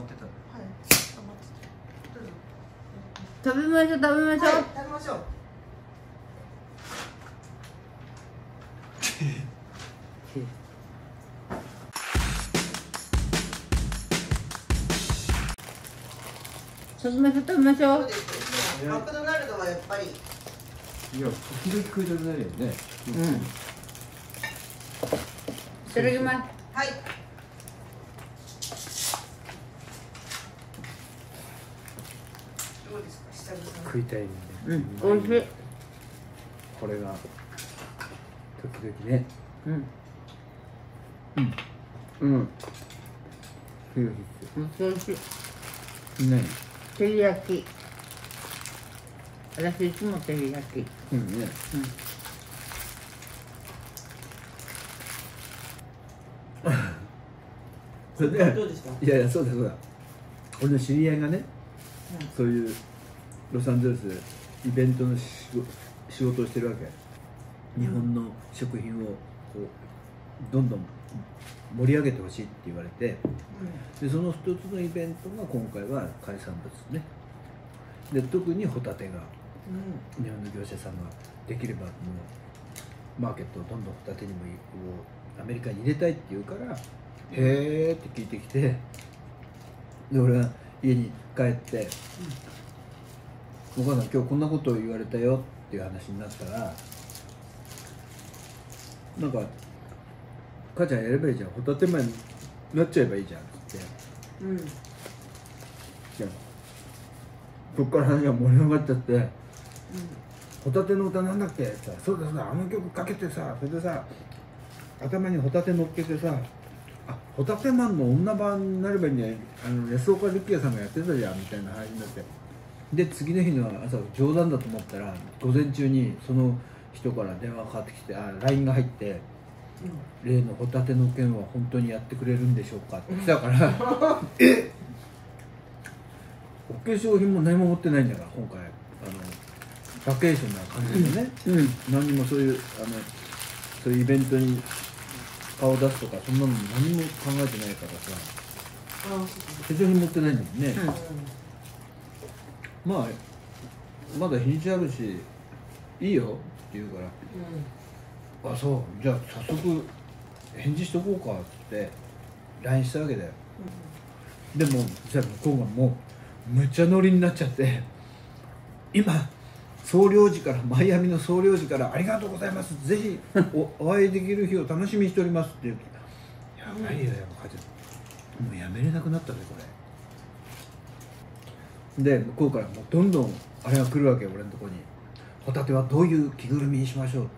がってたはい。頑張ってどうぞ食べましょう食べましょう、はい食べましょう。食べましょう食べましょそうマクドナルドはやっぱり。いや時々食いたくなるよね。うん。いただきます。はい食いたいんでうん。美味しい。これが時々ね。うん。うん。冬日美味しい。ね。照り焼き。私いつも照り焼き。うんね。それでどうでしたいやいやそうだそうだ。俺の知り合いがね、そういうロサンゼルスでイベントの仕事をしてるわけ。日本の食品をこうどんどん盛り上げてほしいって言われてでその一つのイベントが今回は海産物ね。で特にホタテがうん。日本の業者さんができればもうマーケットをどんどんホタテにもアメリカに入れたいって言うから「へーって聞いてきて。で俺は家に帰って「お母さん今日こんなことを言われたよ」っていう話になったらなんか「母ちゃんやればいいじゃんホタテ前になっちゃえばいいじゃん」って言って。うんじゃあそっから話が盛り上がっちゃって「ホタテの歌なんだっけ?」ってさ「そうだそうだあの曲かけてさそれでさ頭にホタテ乗っけてさあホタテマンの女版になればいいんじゃないあの安岡力也さんがやってたじゃん」みたいな話になって。で次の日の朝冗談だと思ったら午前中にその人から電話がかかってきてあ LINE が入って「例のホタテの件は本当にやってくれるんでしょうか?」って来たから「えお化粧品も何も持ってないんだから今回。あのバケーションな感じでね、うん。何にもそういうあのそういうイベントに顔出すとかそんなの何も考えてないからさ。あそうか化粧品持ってないんだもんね、うん。まあまだ日にちあるしいいよって言うから。うん。あそうじゃあ早速返事しとこうかっつって LINE したわけだよ。でもじゃあ向こうがもうむちゃ乗りになっちゃって今総領事からマイアミの総領事から「ありがとうございます。ぜひお お会いできる日を楽しみにしております」って言うやばいよやばいもうやめれなくなったねこれ。で向こうからもうどんどんあれが来るわけよ俺のとこに「ホタテはどういう着ぐるみにしましょう」うん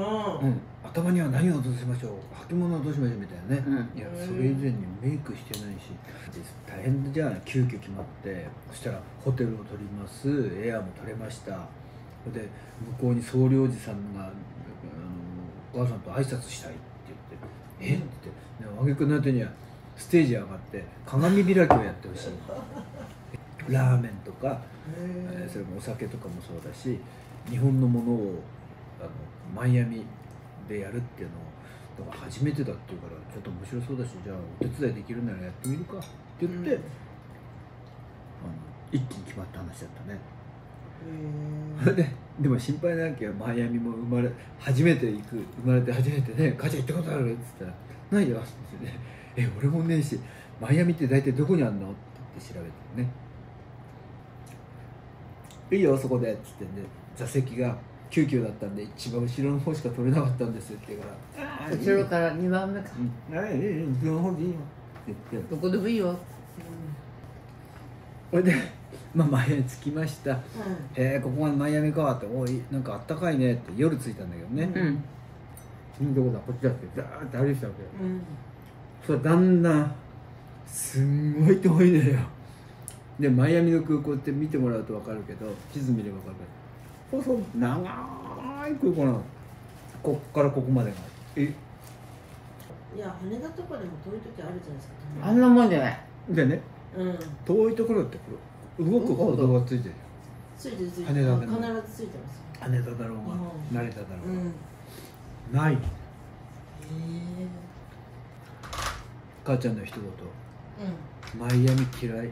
うん、頭には何をどうしましょう？履物はどうしましょうみたいなね、うん。いやそれ以前にメイクしてないし。で大変じゃん急遽決まって。そしたらホテルを取ります。エアも取れました。で向こうに総領事さんがあのお母さんと挨拶したいって言って「え？っ?」て言って。挙句の後にはステージ上がって鏡開きをやってほしい。ラーメンとかえーそれもお酒とかもそうだし日本のものをあのマイアミでやるっていうのをだから初めてだっていうからちょっと面白そうだしじゃあお手伝いできるならやってみるか。って言って、うん。あの一気に決まった話だったね。へそれ ででも心配なわけよマイアミも生まれ初めて行く生まれて初めてね「母ちゃん行ったことある?」っつったら「ないよ」って言って。ね「え俺もねえしマイアミって大体どこにあんの?」って言って調べてね「いいよそこで」っつってね座席が急遽だったんで一番後ろの方しか取れなかったんですって言うから「ああいいよ後ろから2番目か。うん。あいい後ろの方でいいよ」って言ってどこでもいいよ。それで、まあ、マイアミ着きました。うん「えー、ここがマイアミか」って「おいなんかあったかいね」って夜着いたんだけどね、うん。いいとこだこっちだってザーって歩いてたわけよ。うん。そしたらだんだんすんごい遠いのよ。でマイアミの空港って見てもらうと分かるけど地図見れば分かる。けどそうそう長い空港なの。こっからここまでが。え？いや羽田とかでも遠い時あるじゃないですかあんなもんじゃない。でねうん。遠いところってこれ動く歩道がついてるついてるついて羽る田でも必ずついてます羽田だろううんが成田だろうん。へうがない。え母ちゃんの一言。うん。マイアミ嫌い。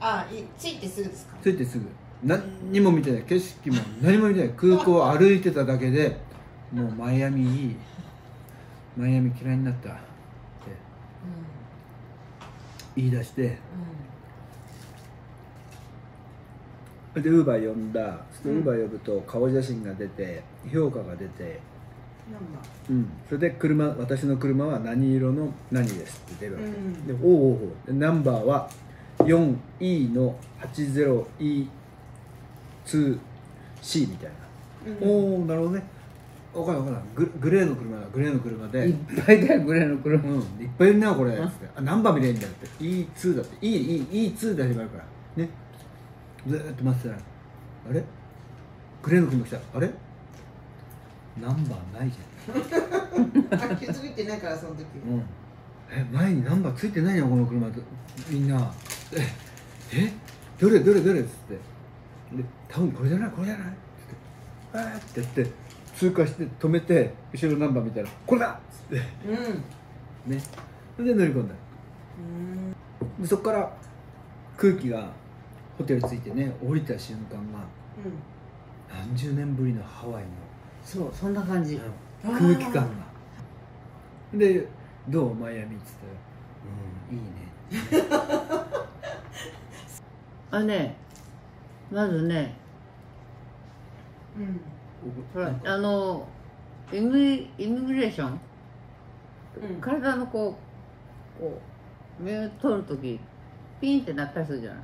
あいついてすぐですか？ついてすぐ何にも見てない。景色も何も見てない。空港を歩いてただけでもうマイアミいい。マイアミ嫌いになった。って言い出して。でウーバー呼んだ。そしてウーバー呼ぶと顔写真が出て評価が出て、うん、それで車私の車は何色の何ですって出るわけ、うん。でおうおうおナンバーは 4E の 80E2C みたいな、ーうん。おおなるほどね。分かる分かる。ググレーの車だ。グレーの車で。いっぱいだよグレーのう車ん、いっぱいいるなこれ。っつって。あ何番見れんだよって。E2 だって。E E E2 で始まるから。ね。ずーっと待ってたら。あれ？グレーの車来た。あれ？ナンバーないじあ 気づいてないからその時。ゃん、うん、え前にナンバーついてないよこの車。とみんな。ええ？どれ？どれ？どれ？っつってで多分これじゃない？これじゃない？っつってあーって言って通過して止めて後ろナンバー見たらこれだ！っつってうん。ね。それで乗り込んだ。うん。でそこから空気がホテル着いてね降りた瞬間が何十年ぶりのハワイそうそんな感じ。の空気感が。で「どう？マイアミ」っつったら「うんいいね」あねまずねうん。あのイミイミグレーション、うん。体のこうこう目を取るときピンってなったりするじゃない？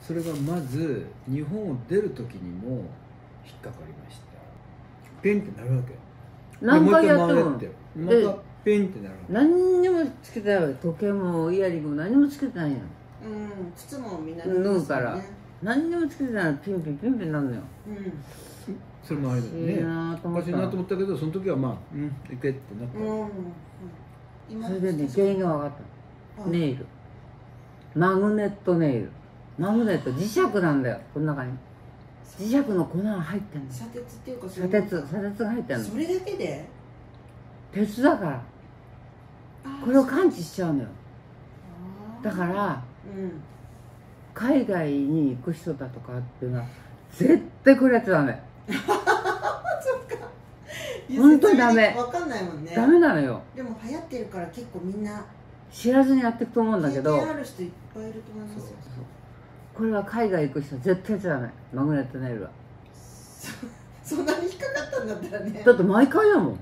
それがまず日本を出る時にも引っかかりました。ペンってなるわけ。何回やっても。またペンってなるわけ。何にもつけてないわけ。時計もイヤリングも何もつけてないのうん。靴もみんな脱ぐから何にもつけてないのピンピンピンピンなるのよ。うん。それもあれだよね。おかした。いなとの思ったけどその時はまあうん行けってなった、うん。今それでね原因が分かった。はいネイル。マグネットネイル。マグネット磁石なんだよこの中に。磁石の粉が入ってんの。砂鉄っていうか砂鉄砂鉄が入ってんの。それだけで？鉄だから。これを感知しちゃうのよ。だからうん海外に行く人だとかっていうのは絶対これやっちゃダメ。本当にダメ。わかんないもんね。ダメなのよ。でも流行ってるから結構みんな知らずにやっていくと思うんだけどある人いっぱいいると思いますよ。これは海外行く人は絶対やっちゃダメ。マグネットネイルは。そ んなに引っかかったんだったらね。だって毎回だもん。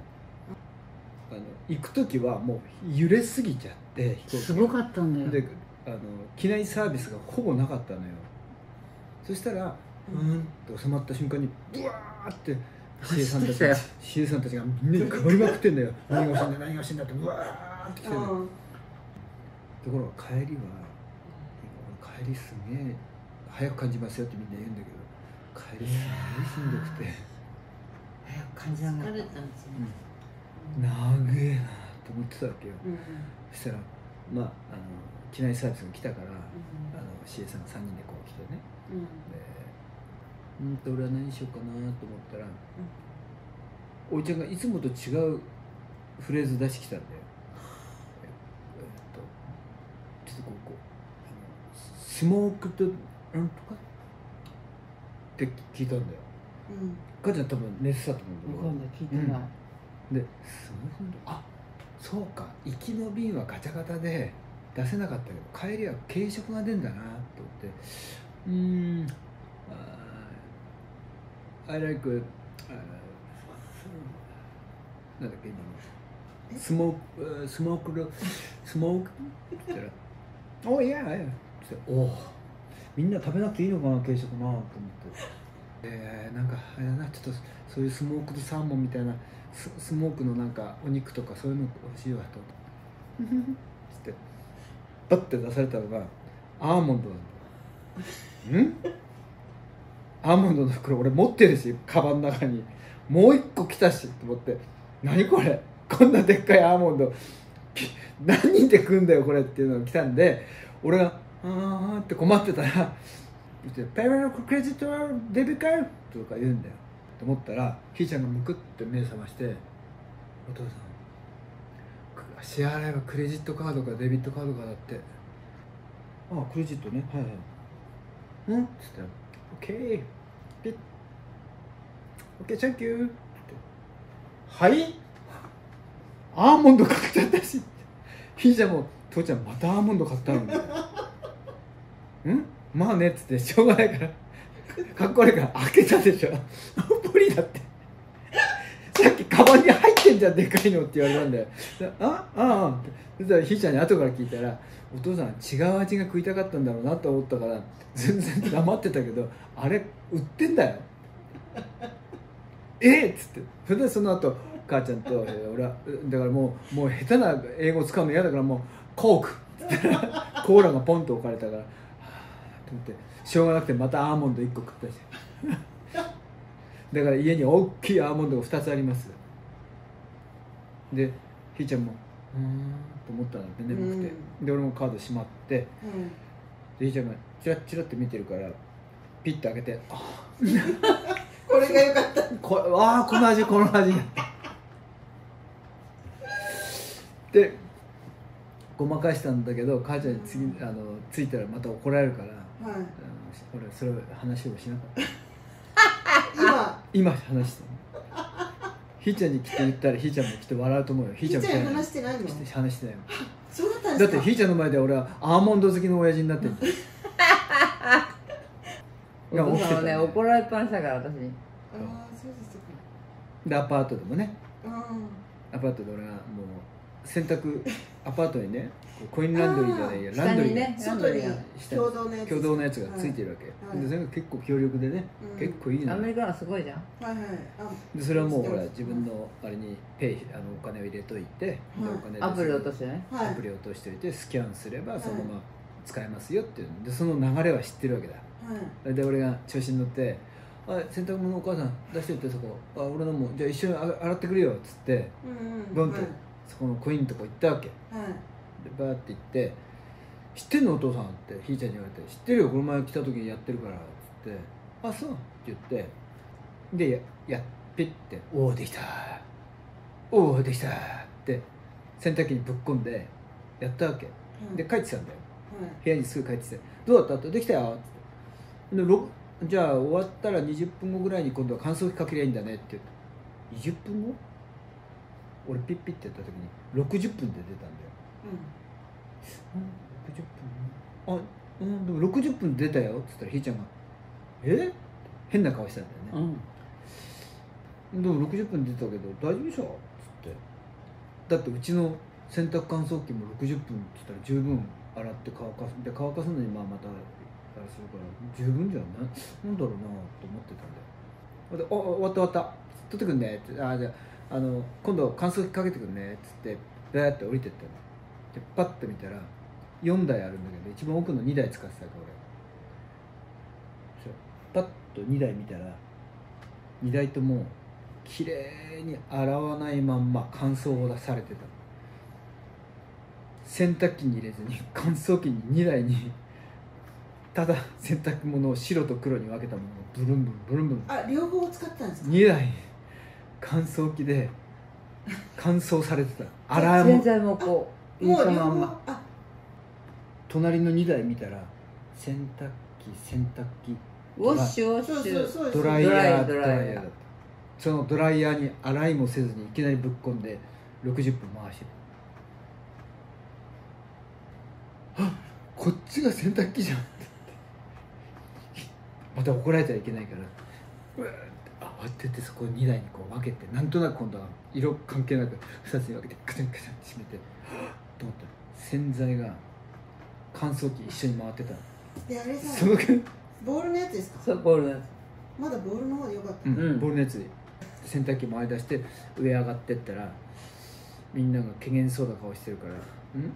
あの行く時はもう揺れすぎちゃってすごかったんだよ。であの機内サービスがほぼなかったのよ。そしたらうーんと収まった瞬間にブワーって CA さんたち走ってきたよ。CA さんたちがみんな配りまくってんだよ。何が欲しいんだ何が欲しいんだってブワーって来てる。のうん。ところが帰りは帰りすげえ早く感じますよってみんな言うんだけど帰りすげえしんどくて。早く感じながら疲れた。ん。ですよね長えなと思ってたわけよ。うん。そしたらまああの機内サービスが来たから、うんあの CA さんが3人でこう来てね。うん。でうんと俺は何しようかなと思ったら、おいちゃんがいつもと違うフレーズ出してきたんだよ。ええっとちょっとこうこうスモークとなんとか？って聞いたんだよ。うん。母ちゃん多分寝てたと思うんだわかんない。聞いてない、けどでスモーク？のあそうか。行きの便はガチャガチャで出せなかったけど帰りは軽食が出んだなと思って。うーん。あー。I like あー。なんだっけ今の。スモークスモークのスモーク？って言ったら「おいやいや」っておおみんな食べなくていいのかな軽食なと思って。えー、なんかあれだなちょっとそういうスモークとサーモンみたいなススモークのなんかお肉とかそういうの欲しいわと パッて出されたのがアーモンドなんだん？アーモンドの袋俺持ってるしカバンの中に。もう一個来たしと思って。何これ？こんなでっかいアーモンド。何人で食うんだよこれっていうのが来たんで俺が「あー」って困ってたら「ペラのクレジットデビューかよ」とか言うんだよ。と思ったらひーちゃんがむくって目覚まして「お父さん支払いはクレジットカードかデビットカードかだって。ああクレジットね。はいはい。うん？っつったら「OK ピッ。OK サンキュー」って。はい？アーモンド買っちゃったしひーちゃんも「父ちゃんまたアーモンド買ったの? 」ん？まあねっつって。しょうがないから。かっこ悪いから開けたでしょ。ポリだって。さっきカバンに入じゃんでかいの？って言われたんだよ。ああああそしたらひーちゃんに後から聞いたらお父さん違う味が食いたかったんだろうなと思ったから全然黙ってたけどあれ？売ってんだよえ？っつって。それでその後母ちゃんとえー俺はだからもうもう下手な英語使うの嫌だからもうコーク。って言ったらコーラがポンと置かれたから。はあと思ってしょうがなくてまたアーモンド1個食ったし。だから家に大きいアーモンドが2つあります。でひーちゃんもうーんと思ったんだって眠くて。で俺もカードしまってうん。でひーちゃんがチラッチラって見てるからピッと開けてあ これが良かった。こああこの味この味。でごまかしたんだけど母ちゃんに次あの着いたらまた怒られるからはい。俺それを話をしなかった。今。今話してひーちゃんにきっと言ったらひーちゃんもきっと笑うと思うよ。ひひーちゃんにみたいな話してないの？話してないよそうだったんだですか？ってひーちゃんの前で俺はアーモンド好きの親父になってるお父さん。は ねが起きてたね。怒られっぱなしだから私。にああそうですでアパートでもね。かアパートで俺がもう洗濯アパートにねコインランドリーじゃないや下ランドリーねに下共同のやつ。共同のやつがついてるわけ、はい。でそれが結構強力でね、うん。結構いいのアメリカのすごいじゃん。はいはい。あでそれはもうほら自分のあれにペイあのお金を入れといて、でお金でアプリ落としてね。はい。アプリを落としておいてスキャンすればそのまま使えますよっていうの。でその流れは知ってるわけだ。はい。で俺が調子に乗って「あ洗濯物お母さん出してってそこ。あ俺のもじゃあ一緒にあ洗ってくれよ」っつってうんうん。ドンってはい。そこのコインのとこ行ったわけ。はい。でバーって行って「知ってんの？お父さん」ってひーちゃんに言われて「知ってるよ。この前来た時にやってるから」っつって「あそう」って言ってでややっピッて「おおできたおおできた」って洗濯機にぶっ込んでやったわけ。はいで帰ってきたんだよ。はい部屋にすぐ帰ってきて「どうだった?」って「できたよ」っつって。じゃあ終わったら20分後ぐらいに今度は乾燥機かけりゃいいんだねって言って。20分後？俺ピッピッてやった時に60分で出たんだようん。60分あうんでも60分出たよ。っつったらひーちゃんが「え？変な顔したんだよね、でも60分出たけど大丈夫でしょ？っつって。だってうちの洗濯乾燥機も60分って言ったら十分洗って乾かす。で乾かすのにまあまたあれするから十分じゃない？なんだろうなと思ってたんだよ。で「お終わった終わった。取ってくんね」って「あじゃああの今度乾燥機かけてくんね」っつってバーって降りてったのでパッと見たら4台あるんだけど一番奥の2台使ってたから俺。パッと2台見たら2台とも綺麗に洗わないまんま乾燥をされてた。洗濯機に入れずに 乾燥機に2台にただ洗濯物を白と黒に分けたものをブルンブルンブルンブルン。あ両方使ったんですか？2台乾燥機で乾燥されてた。洗い洗も剤もこうもう両入れたまんま方あ。隣の2台見たら洗濯機洗濯機ウォッシュウォッシュ。ドライヤードライヤーだった。そのドライヤーに洗いもせずにいきなりぶっ込んで60分回してる。あこっちが洗濯機じゃん。っ てまた怒られちゃいけないから。うわーって慌ててそこを2台にこう分けてなんとなく今度は色関係なく2つに分けてカチャンカチャンって閉めてと思ったら洗剤が乾燥機一緒に回ってたの。であれさボールのやつですか？そうボールのやまだボールの方でよかった。うんうん。ボールのやつ。で洗濯機回り出して上上がってったらみんなが怪げそうな顔してるから「ん？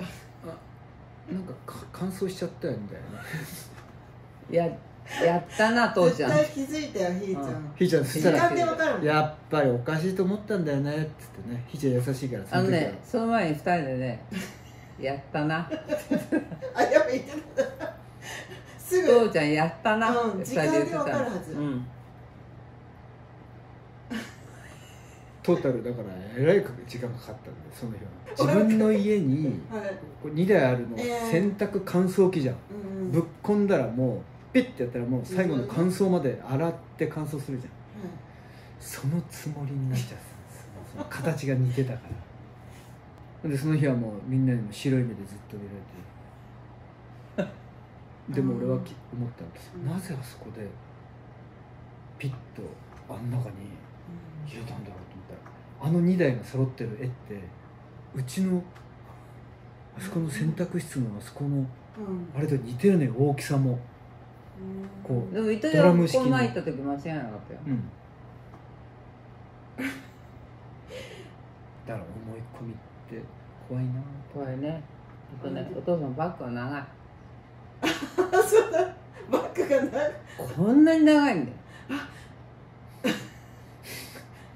あなんかか乾燥しちゃったよ」みたいな。つややったな父ちゃん。絶対気づいたよひーちゃん。ひーちゃんそしたら。時間でわかるもん。やっぱりおかしいと思ったんだよね」っつってね。ひーちゃん優しいからあのねその前に2人でね やったな。あやっぱ言ってた。すぐ。父ちゃんやったなうんって2人で言って時間でわかたるはず。うん。トータルだからえらい時間かかったんでその日は。自分の家に は。いこれ2台あるのええ洗濯乾燥機じゃん。ぶっ込んだらもうピッてやったらもう最後の乾燥まで洗って乾燥するじゃん。そのつもりになっちゃう。その形が似てたから。でその日はもうみんなにも白い目でずっと見られて。でも俺はき思ったんです。うんなぜあそこでピッとあん中に入れたんだろうと思ったらあの2台が揃ってる絵ってうちのあそこの洗濯室のあそこのあれと似てるね大きさもこうでも糸ドラがこム式の。の前行った時間違いなかったようん。だから思い込みって怖いな。怖いね。お父さんバッグは長い。あそうだ。バッグがない。こんなに長いんだよ。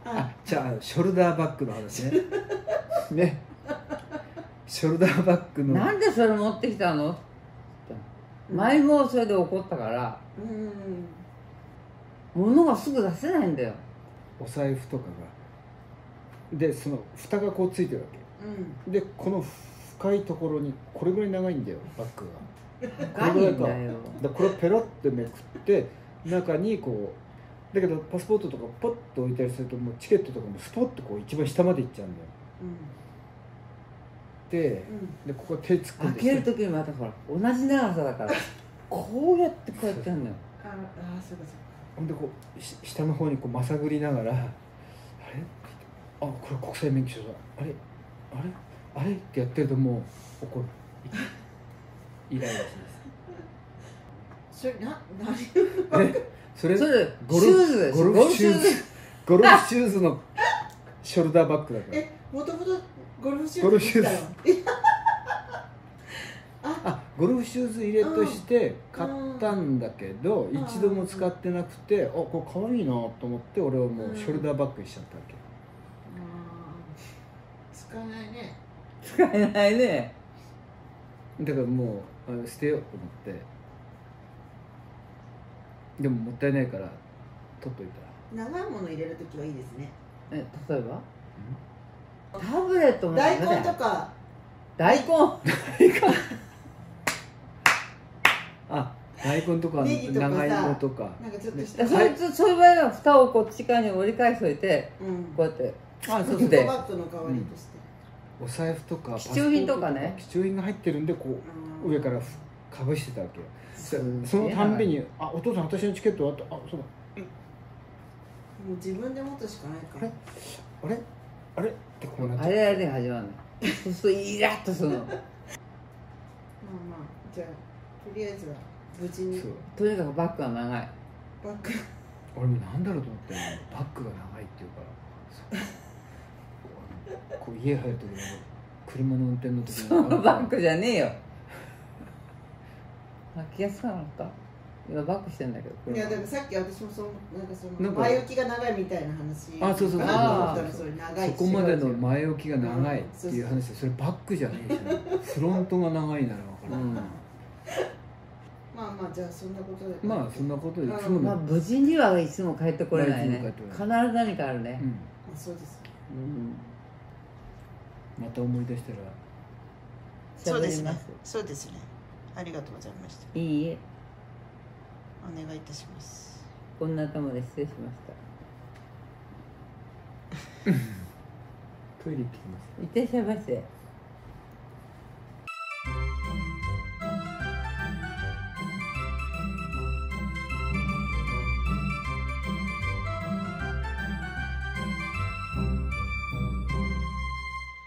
あ。じゃあショルダーバッグの話ね。ね。ショルダーバッグの。なんでそれ持ってきたの？前もそれで怒ったからうん物がすぐ出せないんだよ。お財布とかが。でその蓋がこうついてるわうん。けでこの深いところにこれぐらい長いんだよバッグが。長いんだよ。でこれをペロってめくって中にこうだけどパスポートとかポッと置いたりするともうチケットとかもスポッとこう一番下まで行っちゃうんだよ。でうんでここ手突っ込んで開ける時にまたほら同じ長さだから。こうやってこうやってやるのよ。ああそうかそうほんでこうし下の方にこうまさぐりながら「あれ?」あこれ国際免許証だ。あれ？あれ？あれ?」ってやってるともう怒る。イライラしかそれな何？ますえ？それそれゴシュールズでしゴルょゴルフシューズフシューズ。ゴルフシューズのショルダーバッグだから。えもともとゴルフシューズゴルフシューズ。あゴルフシューズ入れとして買ったんだけど、ん。一度も使ってなくて、あこれ可愛いなと思って俺はもうショルダーバッグにしちゃったわけ、使えないね。使えないね。だからもうあの捨てようと思って。でももったいないから取っといた長いもの入れるときはいいですね。え例えば？タブレットもダ大メだよ根とか。大根。あ大根とかネギとかさ長芋とか。なんかちょっとした。それとそういう場合は蓋をこっち側に折り返しといてうん。こうやって。あそうでバッグの代わりとして。お財布とか貴重品とかね。パスポート貴重品が入ってるんでこう上からかぶしてたわけよ。そのたんびに「あお父さん私のチケットは?」って「あそうだ。もう自分で持つしかないか。らあれ？あれ?」ってこうなっちゃう。あれあれで始まるのそうするとイラッとするの。まあまあじゃあとりあえずは無事に。そう。とにかくバッグが長い。バッグ。俺もなんだろうと思ってバッグが長いっていうから。そう。こう家入る時の車の運転の時そのバッグじゃねえよ。あ気がつかなかった今バッグしてんだけどいやでもさっき私もそのなんかそなんか。の前置きが長いみたいな話あそうそうそう。それ長いそこまでの前置きが長いっていう話。でそれバッグじゃねえしフロントが長いなら分からん、うん。まあまあじゃあそんなことで。まあそんなことでいつもの、まあ無事にはいつも帰ってこれないね。必こず何かあるね。うん。まあそうですうん。また思い出したら。喋ります。そうですね。ありがとうございました。いいえお願いいたします。こんな頭で失礼しました。トイレ行ってきます。いってらっしゃいませ